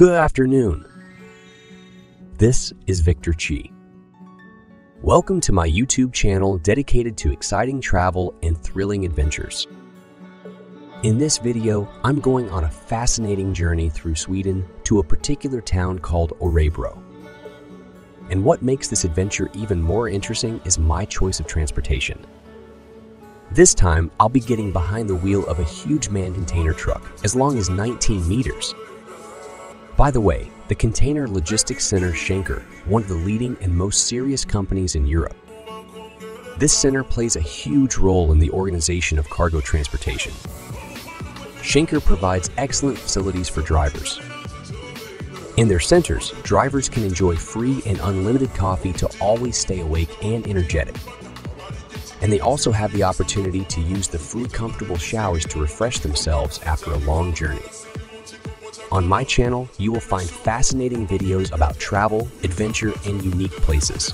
Good afternoon. This is Victor Che. Welcome to my YouTube channel dedicated to exciting travel and thrilling adventures. In this video, I'm going on a fascinating journey through Sweden to a particular town called Orebro. And what makes this adventure even more interesting is my choice of transportation. This time, I'll be getting behind the wheel of a huge man container truck, as long as 19 meters. By the way, the Container Logistics Center Schenker, one of the leading and most serious companies in Europe. This center plays a huge role in the organization of cargo transportation. Schenker provides excellent facilities for drivers. In their centers, drivers can enjoy free and unlimited coffee to always stay awake and energetic. And they also have the opportunity to use the free comfortable showers to refresh themselves after a long journey. On my channel, you will find fascinating videos about travel, adventure, and unique places.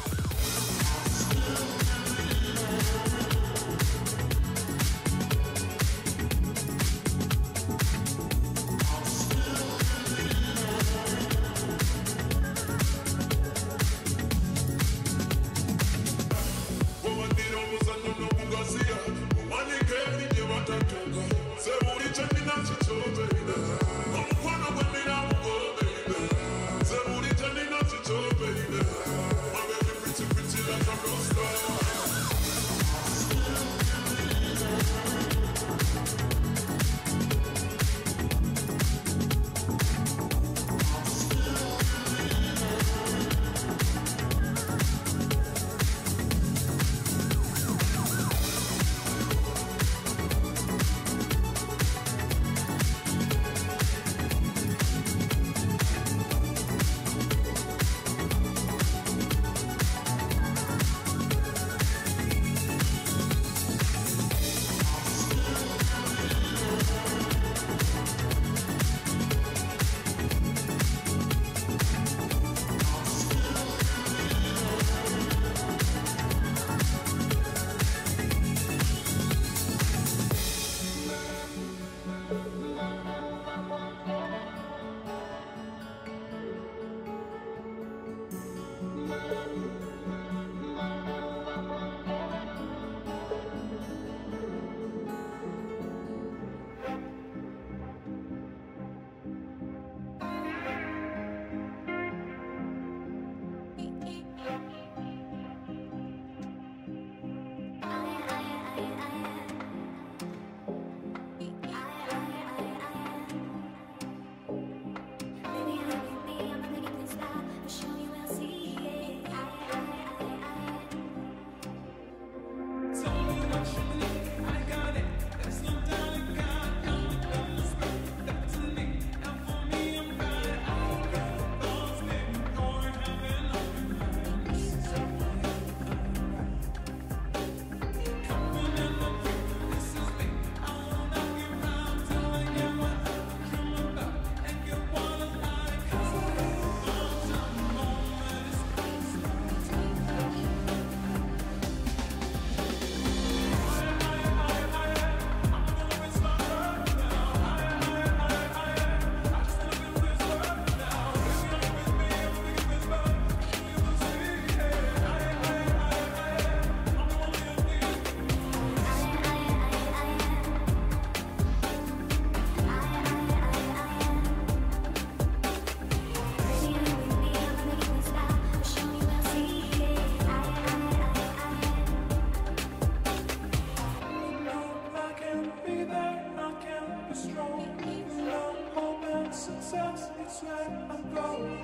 Success, it's where I'm going.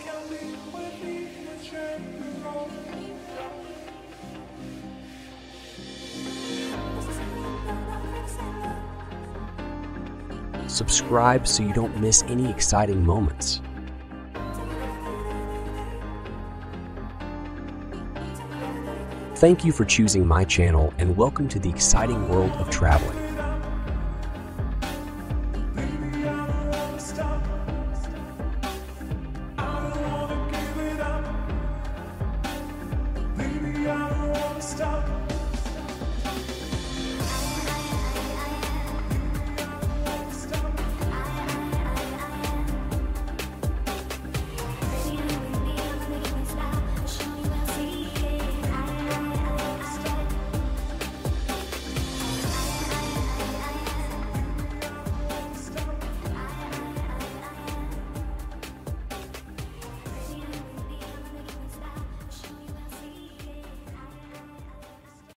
Can be with me. Subscribe so you don't miss any exciting moments. Thank you for choosing my channel and welcome to the exciting world of traveling.